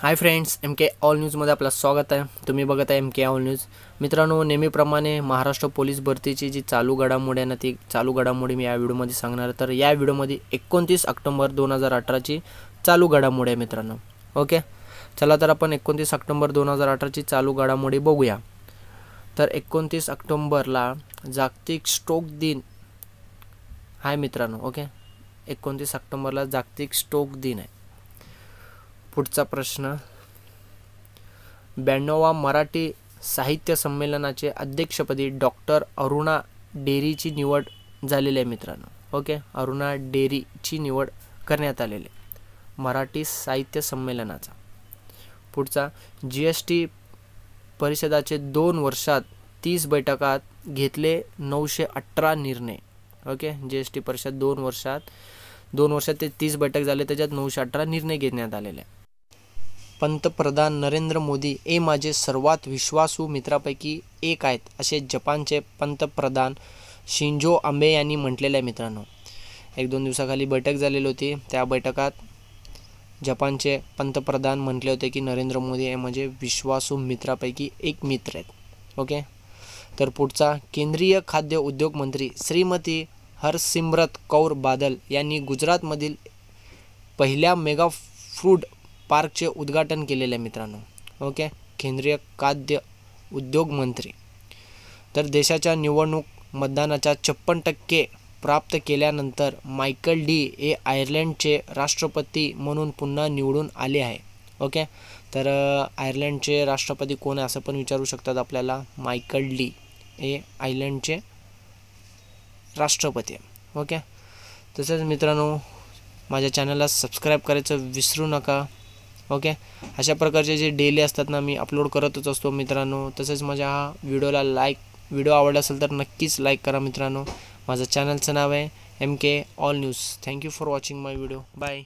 Hi friends M K all न्यूजमध्ये आपलं स्वागत आहे. तुम्ही बघत आहे एम के ऑल न्यूज मित्रांनो नेहमीप्रमाणे महाराष्ट्र पोलीस भरतीची जी चालू घडामोडी आहे ना ती चालू घडामोडी मी या व्हिडिओमध्ये सांगणार आहे. तर या व्हिडिओमध्ये एकोणतीस ऑक्टोंबर दोन हजार अठराची चालू घडामोडी आहे मित्रांनो. ओके? चला तर आपण एकोणतीस ऑक्टोंबर दोन हजार अठराची चालू घडामोडी बघूया. तर एकोणतीस ऑक्टोंबरला जागतिक स्ट्रोक दिन आहे मित्रांनो. ओके? एकोणतीस ऑक्टोंबरला जागतिक स्ट्रोक दिन आहे. पुढचा प्रश्न. ब्याण्णवा मराठी साहित्य संमेलनाचे अध्यक्षपदी डॉक्टर अरुणा डेरीची निवड झालेली आहे मित्रांनो. ओके? अरुणा डेरीची निवड करण्यात आलेली आहे. मराठी साहित्य संमेलनाचा. पुढचा जी एस टी परिषदाचे दोन वर्षात तीस बैठकात घेतले नऊशे अठरा निर्णय. ओके? जी एस टी परिषद दोन वर्षात दोन वर्षात ते तीस बैठक झाले त्याच्यात नऊशे अठरा निर्णय घेण्यात आलेले आहे पंतप्रधान नरेंद्र मोदी हे माझे सर्वात विश्वासू मित्रापैकी एक आहेत असे जपानचे पंतप्रधान शिंजो आंबे यांनी म्हटलेले आहे मित्रांनो. एक दोन दिवसाखाली बैठक झालेली होती. त्या बैठकात जपानचे पंतप्रधान म्हटले होते की नरेंद्र मोदी हे म्हणजे विश्वासू मित्रापैकी एक मित्र आहेत. ओके? तर पुढचा केंद्रीय खाद्य उद्योग मंत्री श्रीमती हरसिमरत कौर बादल यांनी गुजरातमधील पहिल्या मेगा फूड पार्कचे उद्घाटन केलेले आहे मित्रांनो. ओके? केंद्रीय खाद्य उद्योग मंत्री. तर देशाच्या निवडणूक मतदानाच्या छप्पन टक्के प्राप्त केल्यानंतर मायकल डी हे आयर्लंडचे राष्ट्रपती म्हणून पुन्हा निवडून आले आहे. ओके? तर आयर्लंडचे राष्ट्रपती कोण आहे असं पण विचारू शकतात आपल्याला. मायकल डी हे आयर्लंडचे राष्ट्रपती ओके? तसेच मित्रांनो माझ्या चॅनलला सबस्क्राईब करायचं विसरू नका. ओके? अशा प्रकारचे जे डेली असतात ना मी अपलोड करतच असतो मित्रांनो. तसेच माझ्या हा व्हिडिओला लाईक व्हिडिओ आवडला असेल तर नक्कीच लाईक करा मित्रांनो. माझं चॅनलचं नाव आहे M K all news thank you for watching my video bye